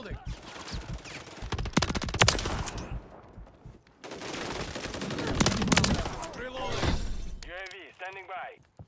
building. Reloading. UAV standing by.